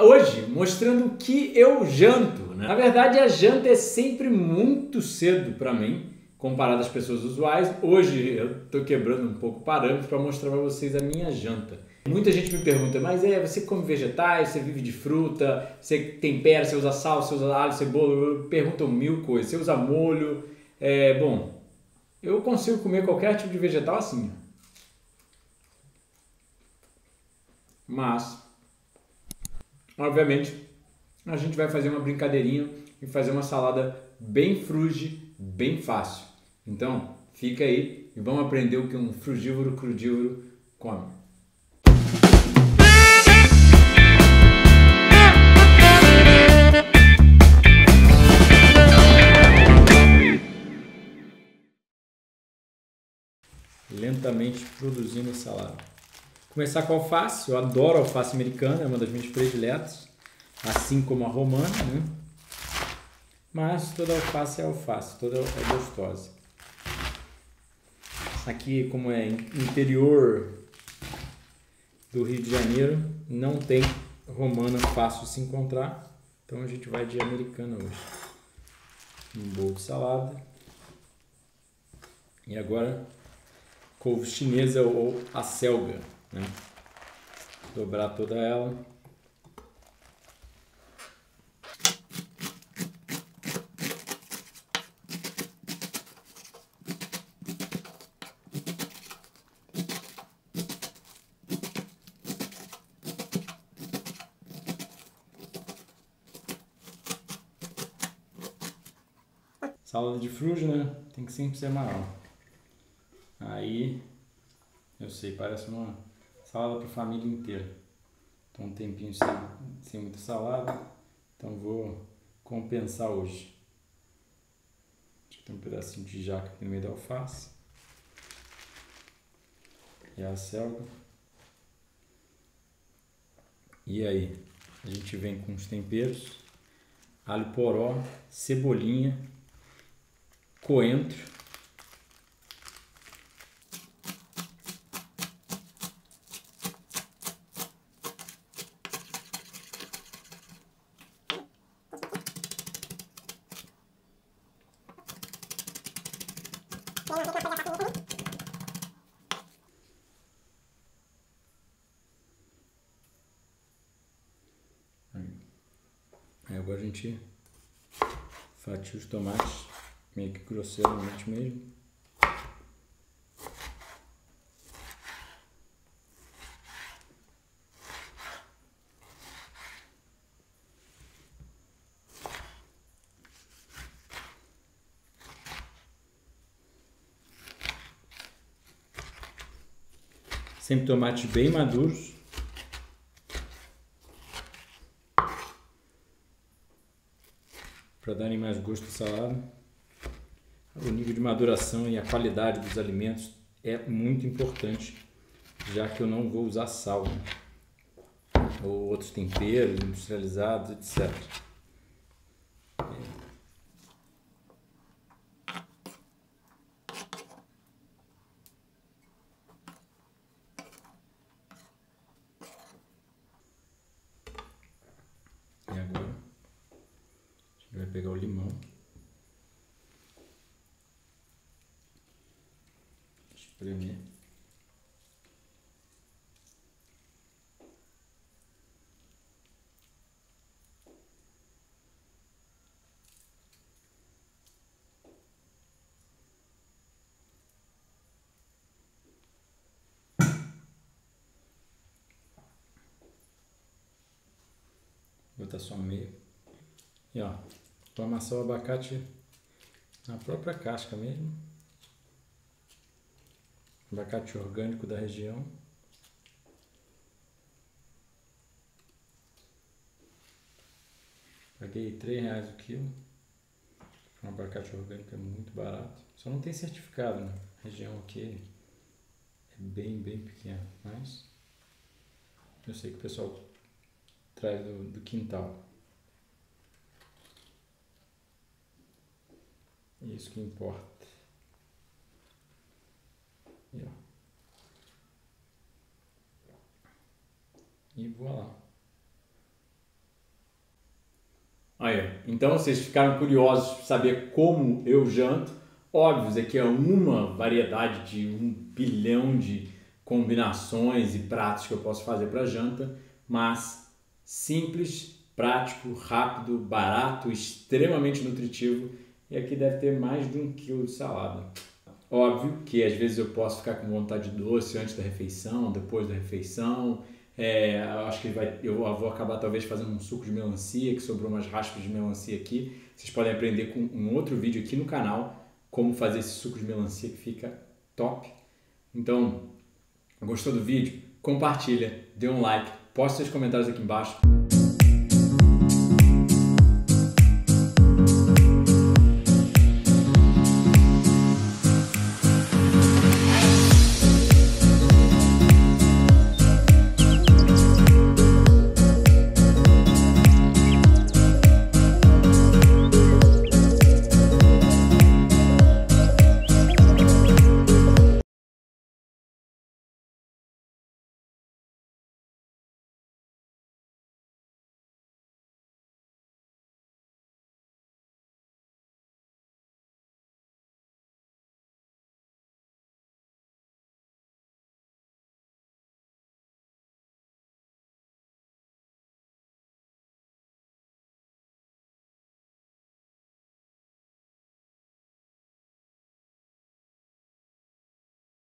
Hoje, mostrando o que eu janto. Né? Na verdade, a janta é sempre muito cedo para mim, comparado às pessoas usuais. Hoje eu estou quebrando um pouco o parâmetro para mostrar para vocês a minha janta. Muita gente me pergunta, mas é, você come vegetais, você vive de fruta, você tempera, você usa sal, você usa alho, cebola, perguntam mil coisas, você usa molho. É, bom, eu consigo comer qualquer tipo de vegetal assim. Mas Obviamente, a gente vai fazer uma brincadeirinha e fazer uma salada bem fruge, bem fácil. Então, fica aí e vamos aprender o que um frugívoro crudívoro come. Lentamente produzindo a salada. Começar com alface, eu adoro alface americana, é uma das minhas prediletas, assim como a romana, né? Mas toda alface é alface, toda é gostosa. Aqui, como é interior do Rio de Janeiro, não tem romana fácil se encontrar, então a gente vai de americana hoje. Um bolo de salada. E agora, couve chinesa ou a selga né? Dobrar toda ela. Salada de fruge, né? Tem que sempre ser maior. Aí, eu sei, parece uma salada para a família inteira. Então um tempinho sem, sem muita salada, então vou compensar hoje. Tem um pedacinho de jaca aqui no meio da alface. E a selga. E aí, a gente vem com os temperos, alho poró, cebolinha, coentro Aí agora a gente fatia os tomates meio que grosseiramente mesmo. Sempre tomates bem maduros. Para darem mais gosto à salada. O nível de maduração e a qualidade dos alimentos é muito importante, já que eu não vou usar sal né? ou outros temperos industrializados, etc. pegar o limão. Espremer. botar só meio. E ó, Vou amassar o abacate na própria casca mesmo. Abacate orgânico da região. Paguei 3 reais o quilo. Um abacate orgânico é muito barato. Só não tem certificado, né? A região aqui é bem, bem pequena. Mas eu sei que o pessoal traz do, do quintal. Isso que importa. E, ó. e. Aí, então vocês ficaram curiosos para saber como eu janto. Óbvio, isso aqui é uma variedade de um bilhão de combinações e pratos que eu posso fazer para janta, mas simples, prático, rápido, barato, extremamente nutritivo e aqui deve ter mais de um quilo de salada. Óbvio que às vezes eu posso ficar com vontade de doce antes da refeição, depois da refeição. É, acho que vai, eu vou acabar talvez fazendo um suco de melancia, que sobrou umas raspas de melancia aqui. Vocês podem aprender com um outro vídeo aqui no canal como fazer esse suco de melancia que fica top. Então, gostou do vídeo? Compartilha, dê um like, poste seus comentários aqui embaixo.